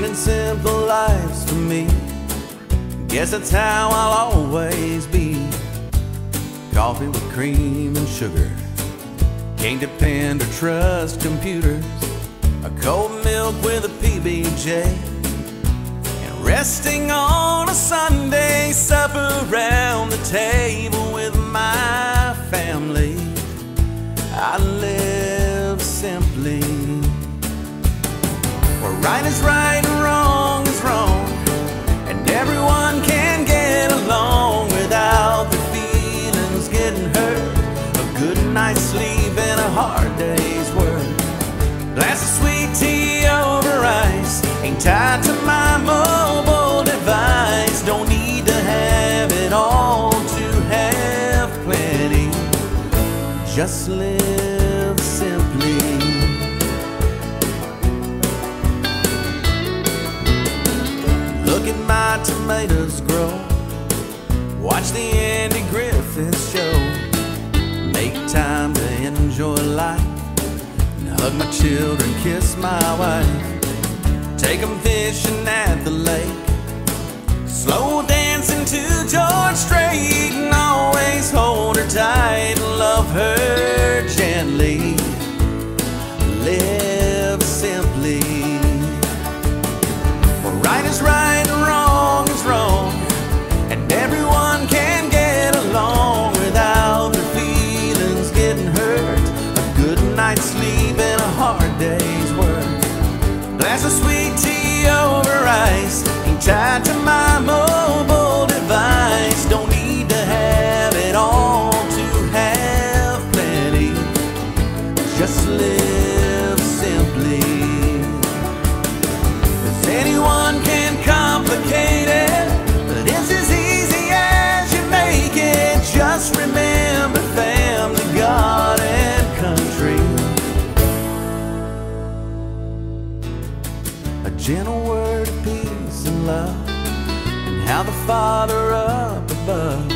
lead simple lives for me. Guess that's how I'll always be. Coffee with cream and sugar. Can't depend or trust computers. A cold milk with a PBJ. And resting on a Sunday supper around the table with my family. I live simply. Where right is right tied to my mobile device. Don't need to have it all to have plenty. Just live simply. Look at my tomatoes grow. Watch the Andy Griffith show. Make time to enjoy life. And hug my children, kiss my wife. Take 'em fishing at the lake. Gentle word of peace and love, and how the Father up above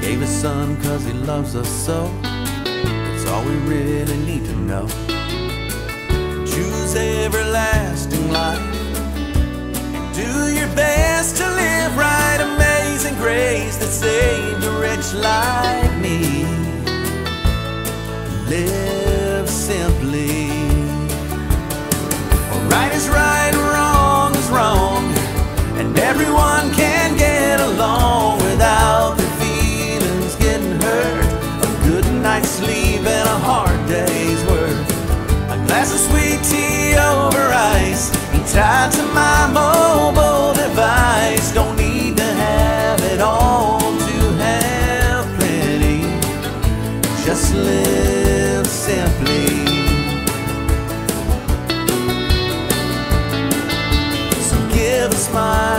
gave His Son cause He loves us so. That's all we really need to know. Choose everlasting life. And do your best to live right. Amazing grace that saved a wretch like me. Live simply. Right is right, tea over ice. Ain't tied to my mobile device. Don't need to have it all to have plenty. Just live simply. So give a smile